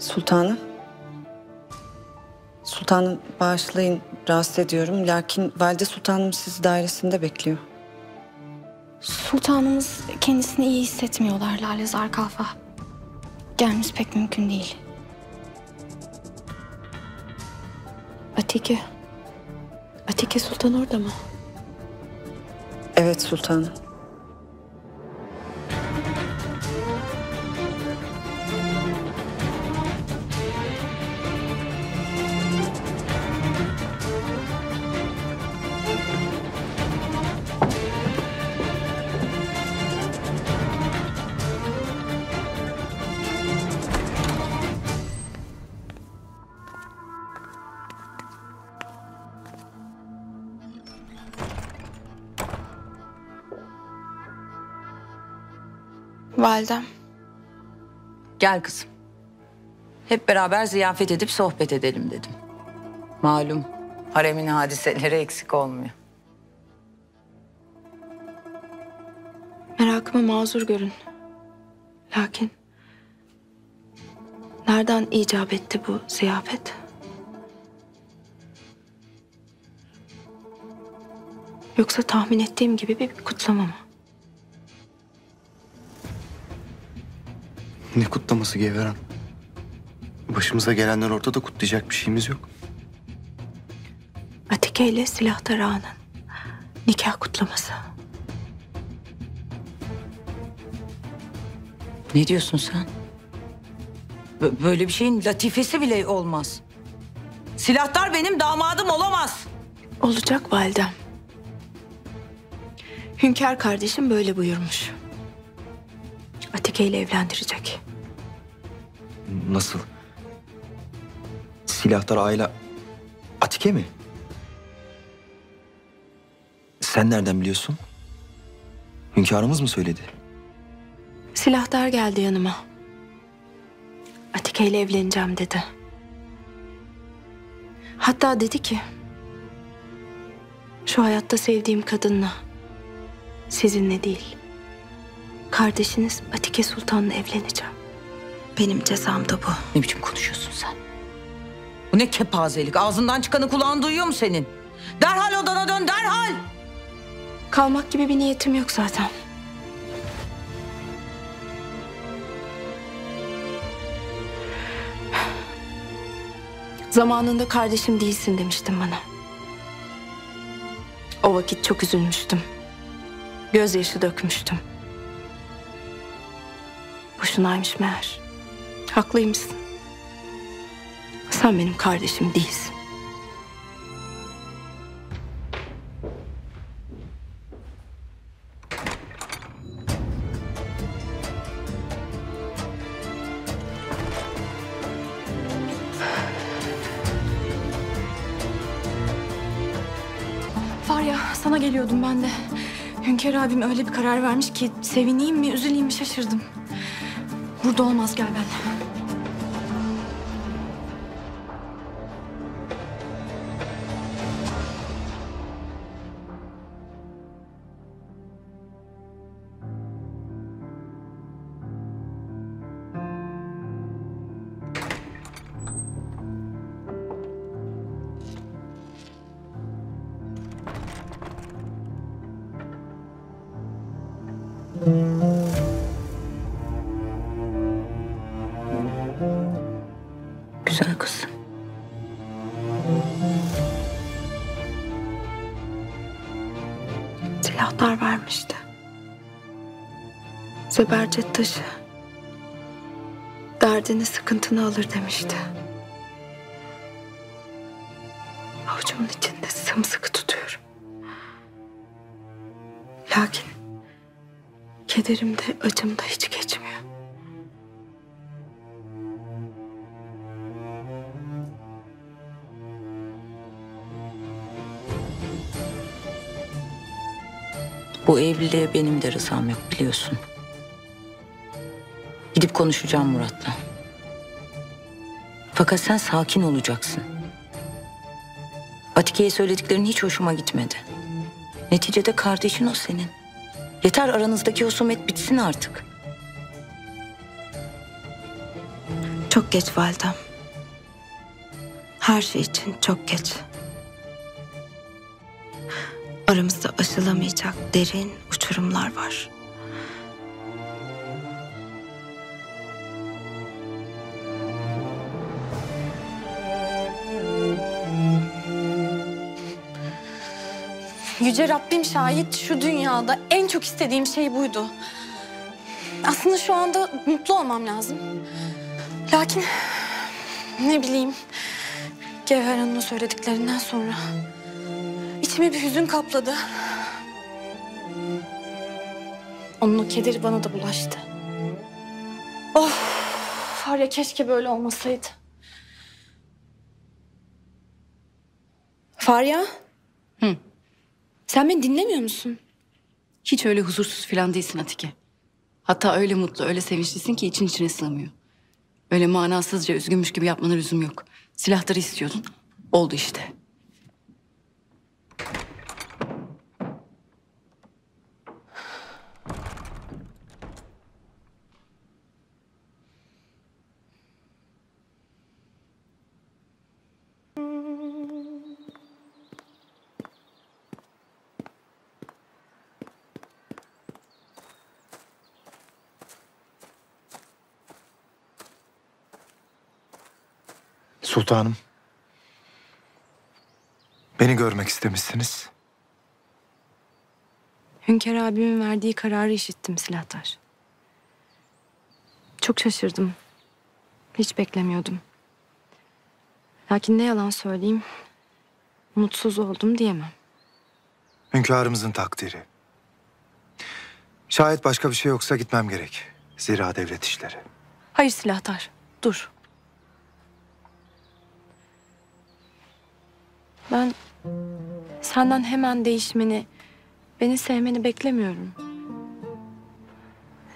Sultanım. Sultanım bağışlayın rahatsız ediyorum. Lakin Valide Sultanım sizi dairesinde bekliyor. Sultanımız kendisini iyi hissetmiyorlar Lale Zarkalfa. Gelmesi pek mümkün değil. Atike. Atike Sultan orada mı? Evet sultanım. Gel kızım. Hep beraber ziyafet edip sohbet edelim dedim. Malum haremin hadiseleri eksik olmuyor. Merakıma mazur görün. Lakin... Nereden icap etti bu ziyafet? Yoksa tahmin ettiğim gibi bir kutlama mı? Ne kutlaması Geveren? Başımıza gelenler ortada kutlayacak bir şeyimiz yok. Atike ile silahtar ağanın nikah kutlaması. Ne diyorsun sen? Bö- Böyle bir şeyin latifesi bile olmaz. Silahtar benim damadım olamaz. Olacak validem. Hünkâr kardeşim böyle buyurmuş. İle evlendirecek. Nasıl? Silahtar aile... Atike mi? Sen nereden biliyorsun? Hünkârımız mı söyledi? Silahtar geldi yanıma. Atike ile evleneceğim dedi. Hatta dedi ki... Şu hayatta sevdiğim kadınla... Sizinle değil... Kardeşiniz Atike Sultan'la evleneceğim. Benim cezam da bu. Ne biçim konuşuyorsun sen? Bu ne kepazelik? Ağzından çıkanı kulağın duyuyor mu senin? Derhal odana dön derhal. Kalmak gibi bir niyetim yok zaten. Zamanında kardeşim değilsin demiştin bana. O vakit çok üzülmüştüm. Gözyaşı dökmüştüm. Boşunaymış meğer. Haklıymışsın. Sen benim kardeşim değilsin. Var sana geliyordum ben de. Hünkar abim öyle bir karar vermiş ki sevineyim mi üzüleyim mi şaşırdım. Burada olmaz gel benimle. Zebercet taşı. Derdini sıkıntını alır demişti. Avucumun içinde sımsıkı tutuyorum. Lakin kederim de acım da hiç geçmiyor. Bu evliliğe benim de rızam yok biliyorsun. Gidip konuşacağım Murat'la. Fakat sen sakin olacaksın. Atike'ye söylediklerin hiç hoşuma gitmedi. Neticede kardeşin o senin. Yeter aranızdaki husumet bitsin artık. Çok geç validem. Her şey için çok geç. Aramızda aşılamayacak derin uçurumlar var. Yüce Rabbim şahit şu dünyada en çok istediğim şey buydu. Aslında şu anda mutlu olmam lazım. Lakin ne bileyim Gevher Hanım'ın söylediklerinden sonra içime bir hüzün kapladı. Onun o kederi bana da bulaştı. Of var keşke böyle olmasaydı. Farya? Sen beni dinlemiyor musun? Hiç öyle huzursuz falan değilsin Atike. Hatta öyle mutlu, öyle sevinçlisin ki için içine sığmıyor. Öyle manasızca üzgünmüş gibi yapmana lüzum yok. Silahları istiyordun. Oldu işte. Sultanım. Beni görmek istemişsiniz. Hünkar abimin verdiği kararı işittim silahtar. Çok şaşırdım. Hiç beklemiyordum. Lakin ne yalan söyleyeyim, mutsuz oldum diyemem. Hünkârımızın takdiri. Şayet başka bir şey yoksa gitmem gerek. Zira devlet işleri. Hayır silahtar, dur. Ben senden hemen değişmeni, beni sevmeni beklemiyorum.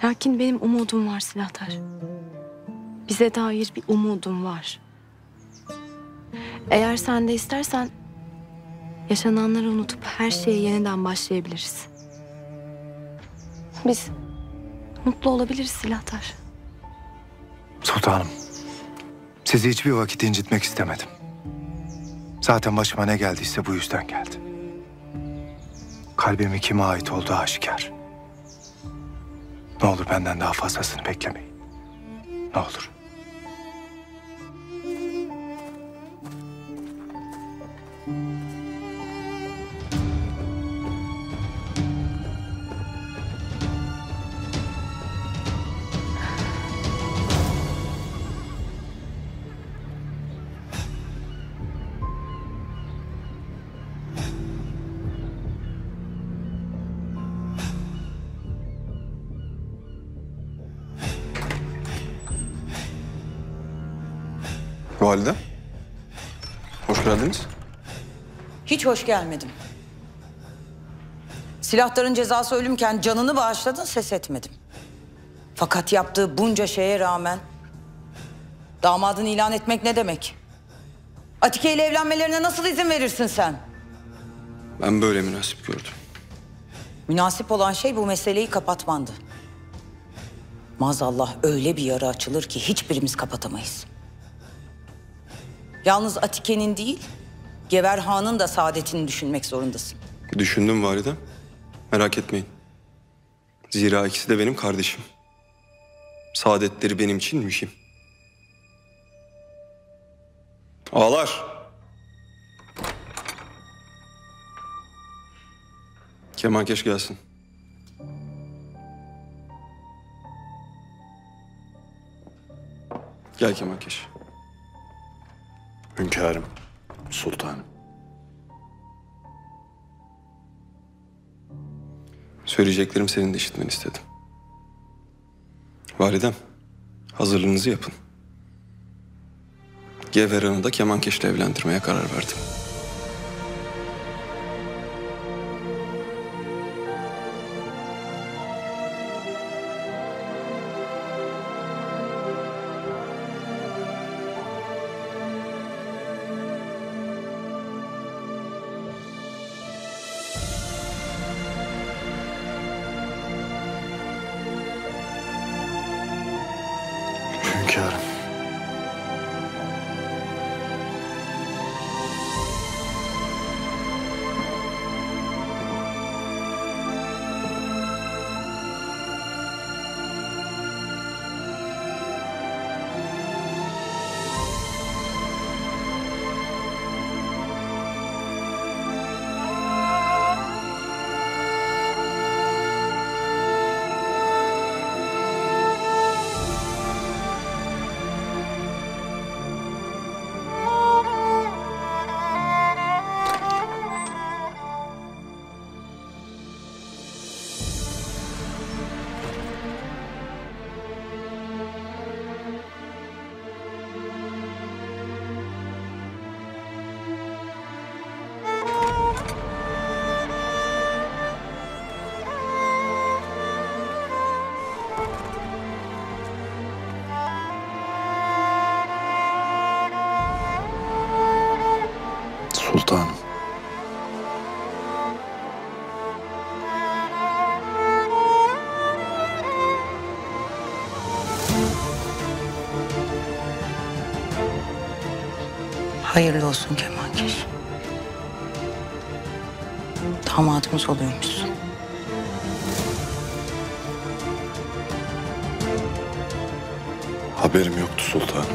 Lakin benim umudum var silahtar. Bize dair bir umudum var. Eğer sen de istersen yaşananları unutup her şeye yeniden başlayabiliriz. Biz mutlu olabiliriz silahtar. Sultanım. Sizi hiçbir vakit incitmek istemedim. Zaten başıma ne geldiyse bu yüzden geldi. Kalbimin kime ait olduğu aşikar. Ne olur benden daha fazlasını beklemeyin. Ne olur. Valide. Hoş geldiniz. Hiç hoş gelmedim. Silahların cezası ölümken canını bağışladın ses etmedim. Fakat yaptığı bunca şeye rağmen damadını ilan etmek ne demek? Atike ile evlenmelerine nasıl izin verirsin sen? Ben böyle münasip gördüm. Münasip olan şey bu meseleyi kapatmandı. Maazallah öyle bir yara açılır ki hiçbirimiz kapatamayız. Yalnız Atike'nin değil, Gever Han'ın da saadetini düşünmek zorundasın. Düşündüm validem. Merak etmeyin. Zira ikisi de benim kardeşim. Saadetleri benim için mühim. Ağlar. Kemankeş gelsin. Gel Kemankeş. Hünkârım, sultanım. Söyleyeceklerim senin de işitmeni istedim. Validem, hazırlığınızı yapın. Geveran'ı da Kemankeş'le evlendirmeye karar verdim. Hayırlı olsun Kemalkeş. Damadımız oluyormuşsun. Haberim yoktu sultanım.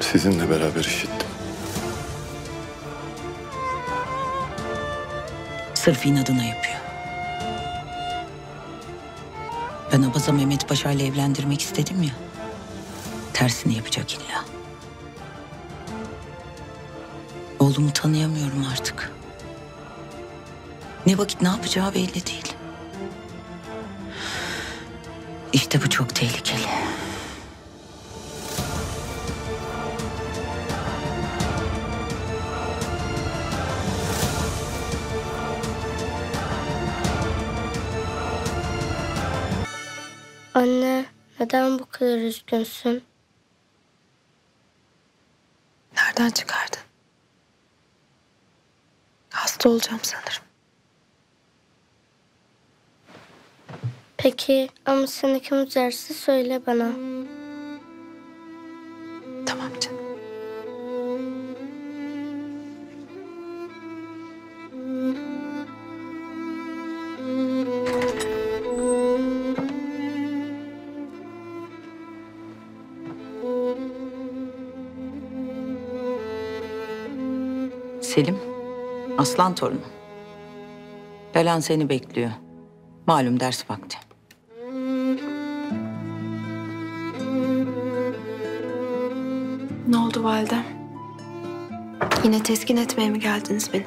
Sizinle beraber işittim. Sırf inadına yapıyor. Ben Abaza Mehmet Paşa ile evlendirmek istedim ya. Tersini yapacak illa. Oğlumu tanıyamıyorum artık. Ne vakit ne yapacağı belli değil. İşte bu çok tehlikeli. Anne, neden bu kadar üzgünsün? Nereden çıkardın? Hasta olacağım sanırım. Peki ama seni kim üzerse söyle bana. Aslan torunu. Belan seni bekliyor. Malum ders vakti. Ne oldu validem? Yine teskin etmeye mi geldiniz beni?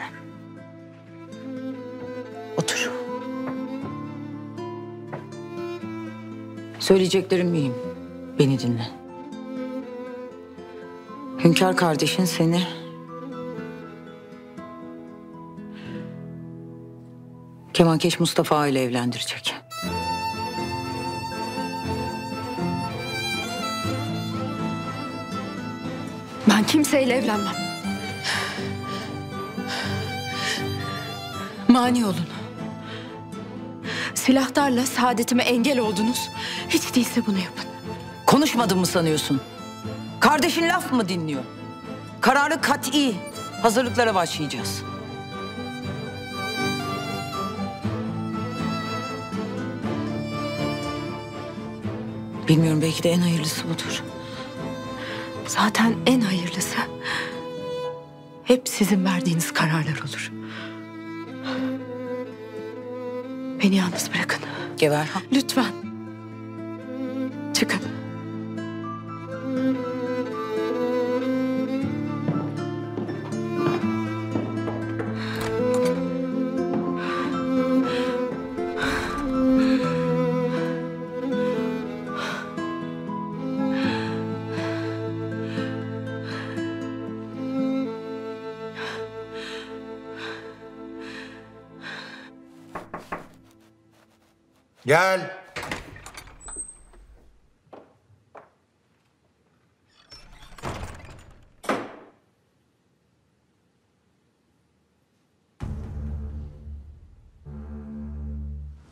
Otur. Söyleyeceklerim mühim. Beni dinle. Hünkâr kardeşin seni... Kemankeş Mustafa ile evlendirecek. Ben kimseyle evlenmem. Mani olun. Silahlarla saadetime engel oldunuz. Hiç değilse bunu yapın. Konuşmadın mı sanıyorsun? Kardeşin laf mı dinliyor? Kararı kat'i. Hazırlıklara başlayacağız. Bilmiyorum belki de en hayırlısı budur. Zaten en hayırlısı hep sizin verdiğiniz kararlar olur. Beni yalnız bırakın. Geverhan. Lütfen. Çıkın. Gel.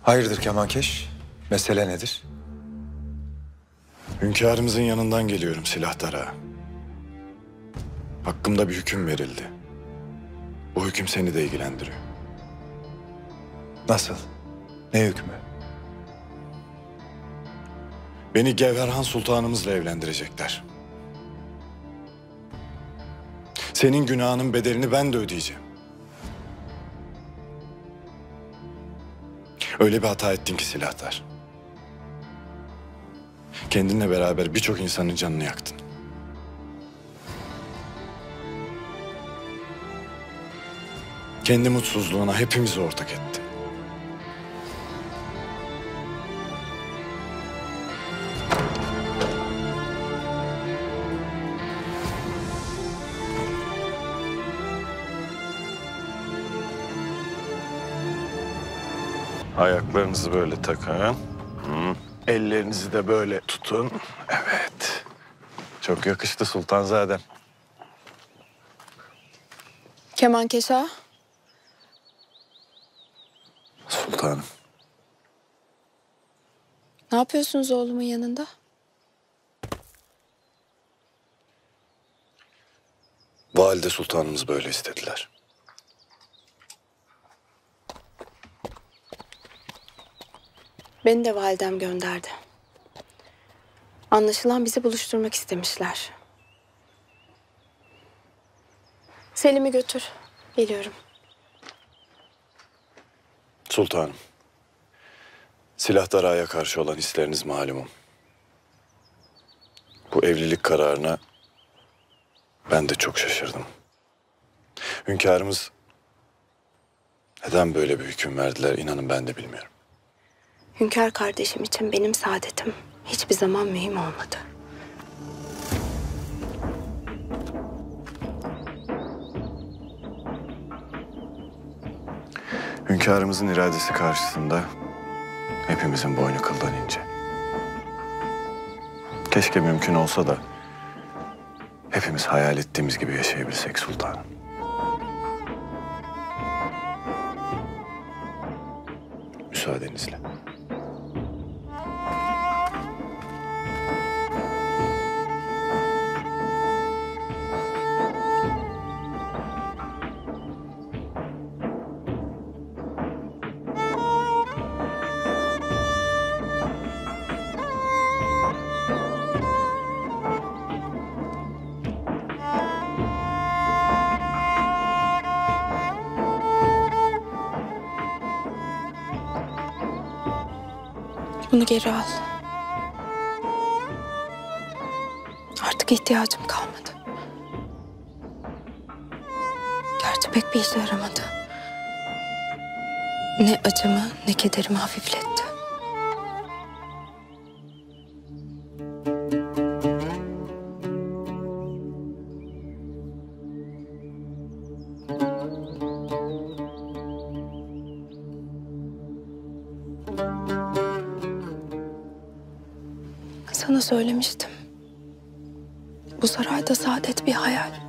Hayırdır Kemankeş? Mesele nedir? Hünkârımızın yanından geliyorum silahdara. Hakkımda bir hüküm verildi. Bu hüküm seni de ilgilendiriyor. Nasıl? Ne hükmü? Beni Gevherhan Sultanımızla evlendirecekler. Senin günahının bedelini ben de ödeyeceğim. Öyle bir hata ettin ki silahtar. Kendinle beraber birçok insanın canını yaktın. Kendi mutsuzluğuna hepimizi ortak etti. Ayaklarınızı böyle takın. Hı. Ellerinizi de böyle tutun. Evet. Çok yakıştı Sultanzadem. Kemankeş ağa. Sultanım. Ne yapıyorsunuz oğlumun yanında? Valide sultanımız böyle istediler. Beni de validem gönderdi. Anlaşılan bizi buluşturmak istemişler. Selim'i götür. Geliyorum. Sultanım. Silahdaraya karşı olan hisleriniz malumum. Bu evlilik kararına ben de çok şaşırdım. Hünkârımız neden böyle bir hüküm verdiler inanın ben de bilmiyorum. Hünkâr kardeşim için benim saadetim hiçbir zaman mühim olmadı. Hünkârımızın iradesi karşısında hepimizin boynu kıldan ince. Keşke mümkün olsa da hepimiz hayal ettiğimiz gibi yaşayabilsek sultanım. Müsaadenizle. Bunu geri al. Artık ihtiyacım kalmadı. Gerçi pek bir işe yaramadı. Ne acımı ne kederimi hafifletti. Bu sarayda saadet bir hayal.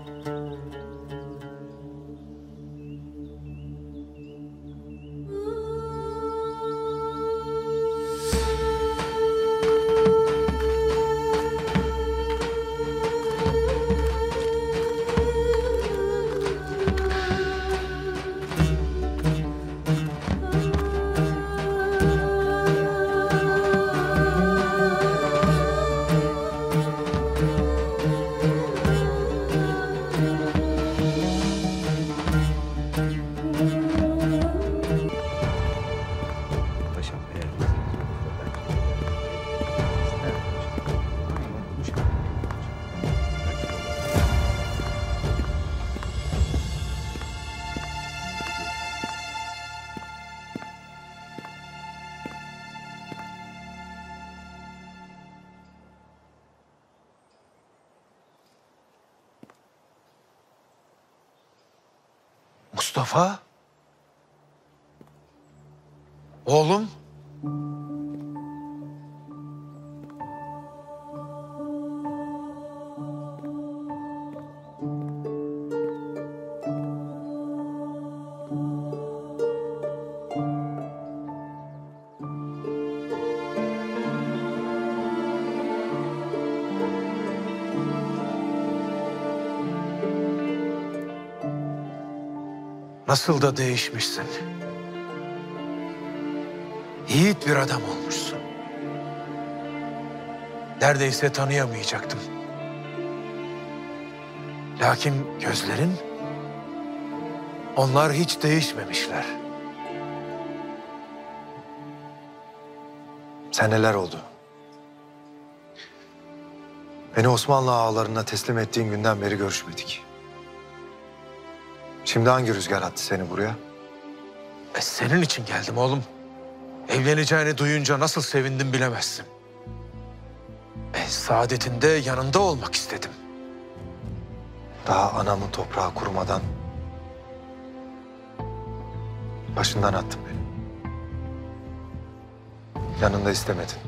Mustafa? Oğlum? Nasıl da değişmişsin. Yiğit bir adam olmuşsun. Neredeyse tanıyamayacaktım. Lakin gözlerin, onlar hiç değişmemişler. Seneler oldu. Beni Osmanlı ağalarına teslim ettiğin günden beri görüşmedik. Şimdi hangi rüzgar attı seni buraya? E, senin için geldim oğlum. Evleneceğini duyunca nasıl sevindim bilemezsin. E, saadetinde yanında olmak istedim. Daha anamın toprağı kurumadan başından attın beni. Yanında istemedin.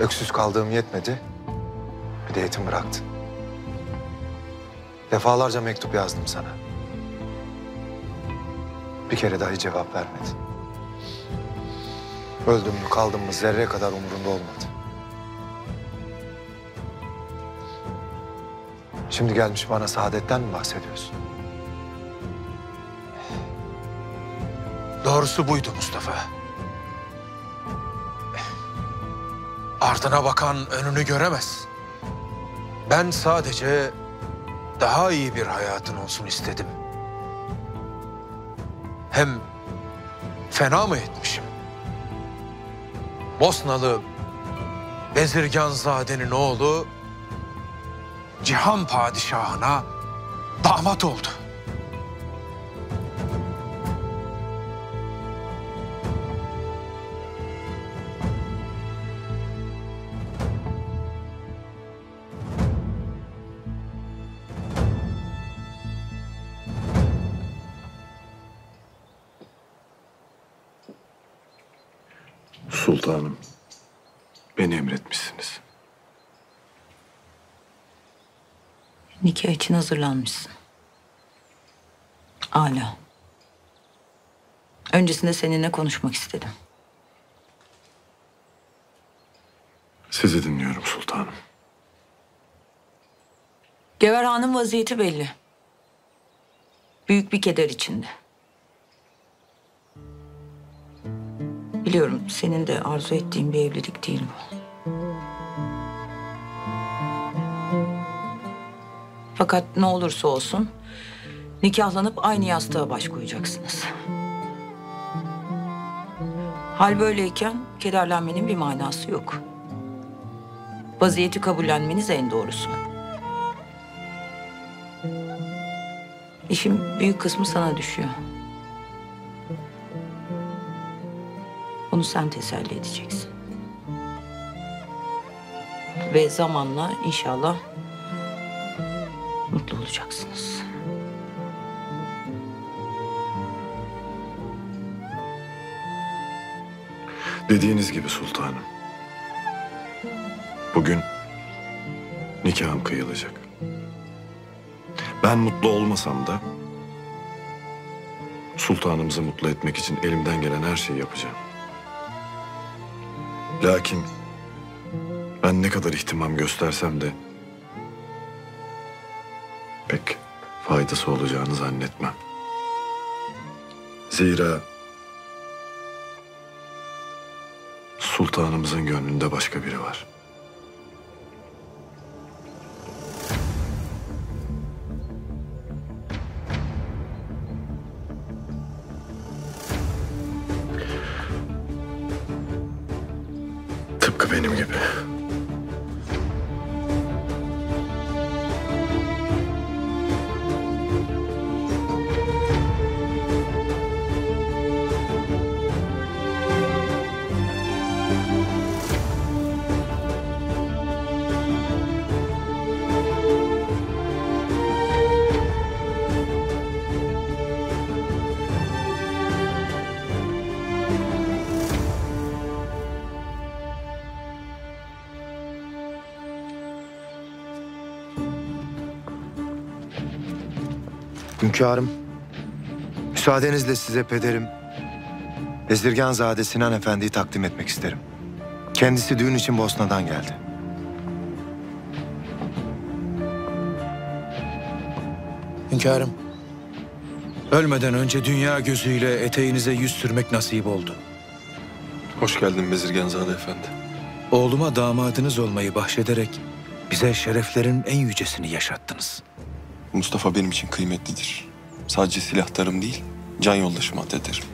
Öksüz kaldığım yetmedi. Bir de yetim bıraktın. Defalarca mektup yazdım sana. Bir kere dahi cevap vermedin. Öldüm mü kaldım mı zerre kadar umurunda olmadı. Şimdi gelmiş bana saadetten mi bahsediyorsun? Doğrusu buydu Mustafa. Ardına bakan önünü göremez. Ben sadece daha iyi bir hayatın olsun istedim. Hem fena mı etmişim? Bosnalı Bezirganzade'nin oğlu Cihan Padişahı'na damat oldu. Nikah için hazırlanmışsın. Hala. Öncesinde seninle konuşmak istedim. Sizi dinliyorum sultanım. Gever Han'ın vaziyeti belli. Büyük bir keder içinde. Biliyorum senin de arzu ettiğin bir evlilik değil bu. Fakat ne olursa olsun nikahlanıp aynı yastığa baş koyacaksınız. Hal böyleyken kederlenmenin bir manası yok. Vaziyeti kabullenmeniz en doğrusu. İşin büyük kısmı sana düşüyor. Onu sen teselli edeceksin. Ve zamanla inşallah mutlu olacaksınız. Dediğiniz gibi sultanım. Bugün nikahım kıyılacak. Ben mutlu olmasam da sultanımızı mutlu etmek için elimden gelen her şeyi yapacağım. Lakin ben ne kadar ihtimam göstersem de faydası olacağını zannetmem. Zira sultanımızın gönlünde başka biri var. Hünkârım, müsaadenizle size pederim Bezirganzade Sinan Efendi'yi takdim etmek isterim. Kendisi düğün için Bosna'dan geldi. Hünkârım, ölmeden önce dünya gözüyle eteğinize yüz sürmek nasip oldu. Hoş geldin Bezirganzade Efendi. Oğluma damadınız olmayı bahşederek bize şereflerin en yücesini yaşattınız. Mustafa benim için kıymetlidir. Sadece silahlarım değil, can yoldaşım addederim.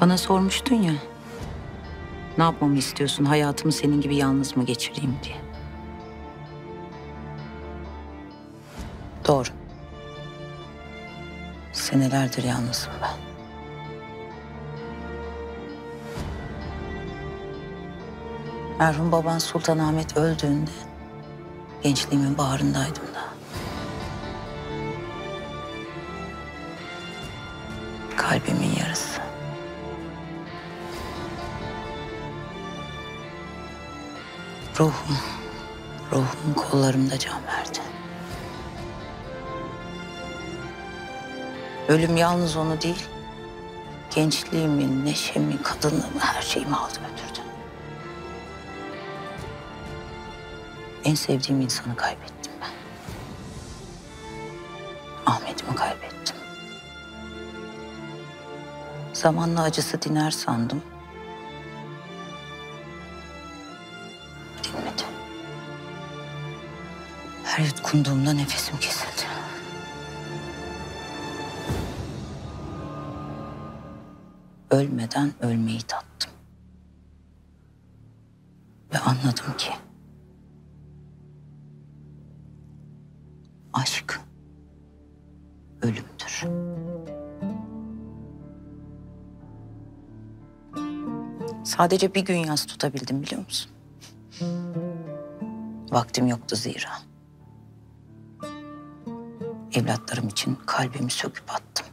Bana sormuştun ya. Ne yapmamı istiyorsun? Hayatımı senin gibi yalnız mı geçireyim diye. Doğru. Sen Senelerdir yalnızım ben. Merhum baban Sultanahmet öldüğünde gençliğimin baharındaydım Ruhum, ruhum kollarımda can verdi. Ölüm yalnız onu değil, gençliğimi, neşemi, kadınlığımı, her şeyimi aldı götürdü. En sevdiğim insanı kaybettim ben. Ahmet'imi kaybettim. Zamanla acısı diner sandım. Her yutkunduğumda nefesim kesildi. Ölmeden ölmeyi tattım. Ve anladım ki aşk ölümdür. Sadece bir gün yas tutabildim biliyor musun? Vaktim yoktu zira. Evlatlarım için kalbimi söküp attım.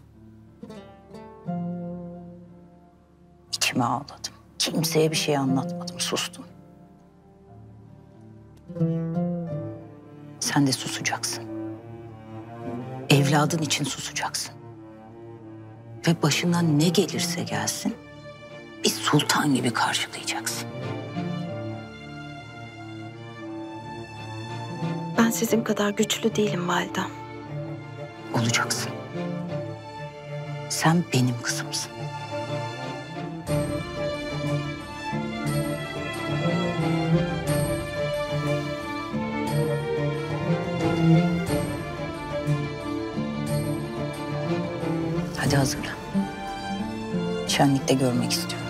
İçime ağladım. Kimseye bir şey anlatmadım, sustum. Sen de susacaksın. Evladın için susacaksın. Ve başına ne gelirse gelsin, bir sultan gibi karşılayacaksın. Ben sizin kadar güçlü değilim validem. Olacaksın. Sen benim kızımsın. Hadi hazırlan. Şenlikte görmek istiyorum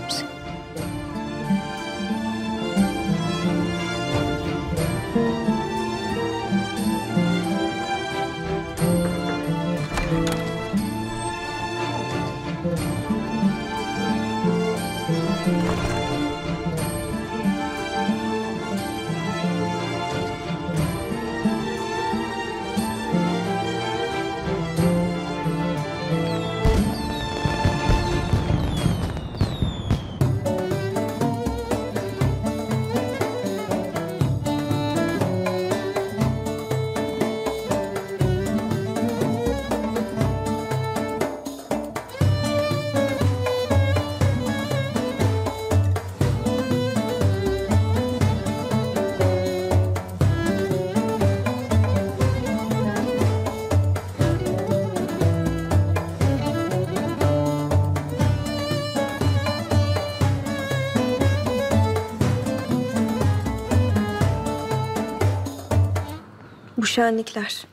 Bu şenlikler.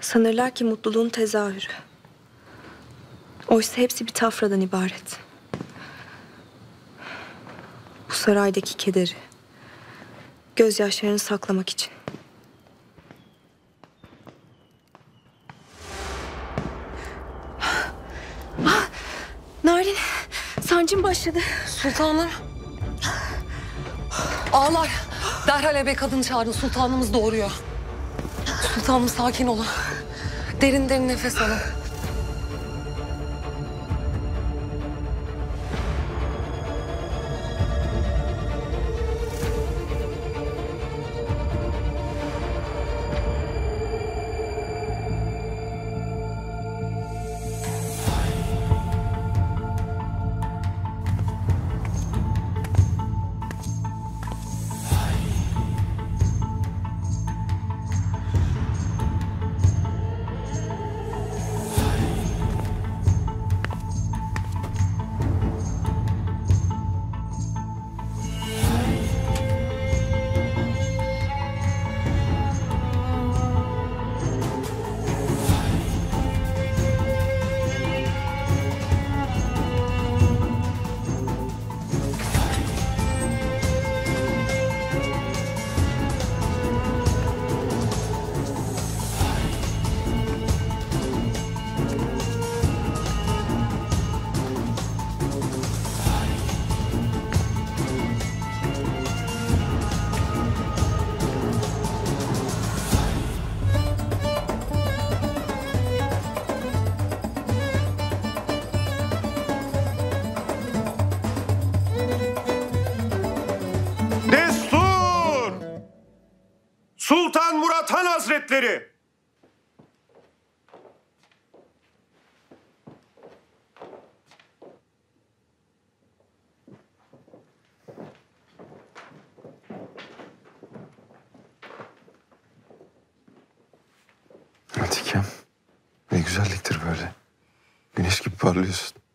Sanırlar ki mutluluğun tezahürü. Oysa hepsi bir tafradan ibaret. Bu saraydaki kederi. Gözyaşlarını saklamak için. Narin, sancım başladı. Sultanım. Ağlar. Derhal ebe kadın çağırın. Sultanımız doğuruyor. Sultanım sakin olun. Derin derin nefes alın. Hasretleri. Atikem. Ne güzelliktir böyle. Güneş gibi parlıyorsun.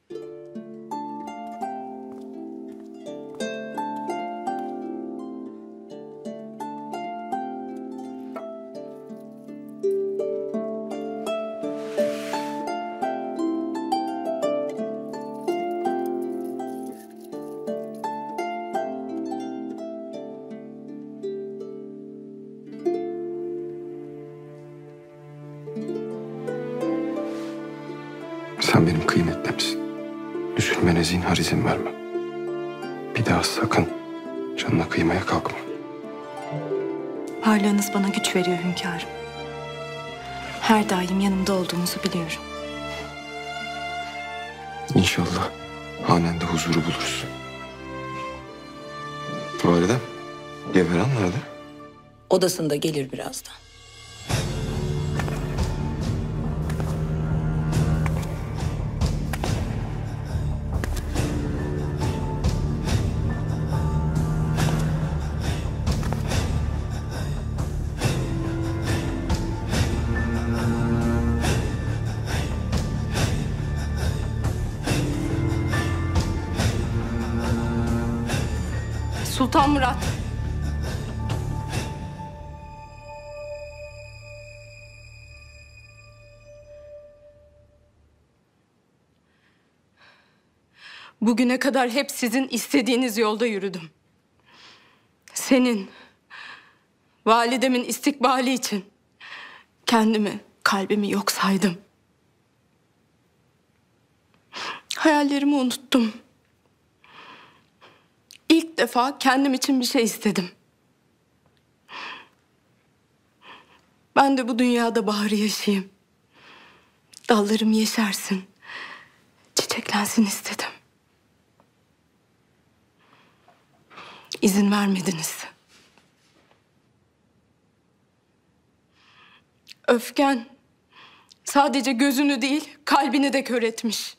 İzin vermem. Bir daha sakın canına kıymaya kalkma. Varlığınız bana güç veriyor hünkârım. Her daim yanımda olduğunuzu biliyorum. İnşallah hanende huzuru bulursun. Validem, Geveran nerede? Odasında gelir birazdan. Sultan Murat. Bugüne kadar hep sizin istediğiniz yolda yürüdüm. Senin, validemin istikbali için kendimi, kalbimi yok saydım. Hayallerimi unuttum. İlk defa kendim için bir şey istedim. Ben de bu dünyada baharı yaşayayım. Dallarım yeşersin. Çiçeklensin istedim. İzin vermediniz. Öfken sadece gözünü değil, kalbini de kör etmiş.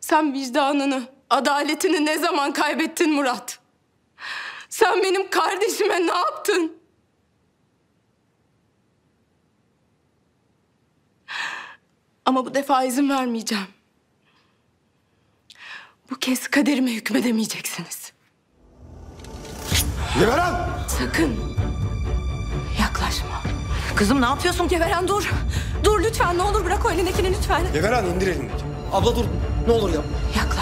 Sen vicdanını, adaletini ne zaman kaybettin Murat? Sen benim kardeşime ne yaptın? Ama bu defa izin vermeyeceğim. Bu kez kaderime hükmedemeyeceksiniz. Geveran! Sakın yaklaşma. Kızım ne yapıyorsun? Geveren dur. Dur lütfen ne olur bırak o elindekini lütfen. Geveran indir elindeki. Abla dur. Ne olur yapma. Yaklaşma.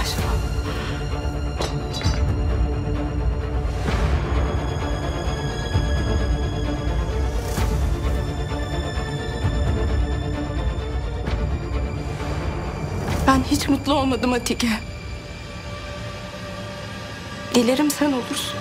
Ben hiç mutlu olmadım Atike. Dilerim sen olursun.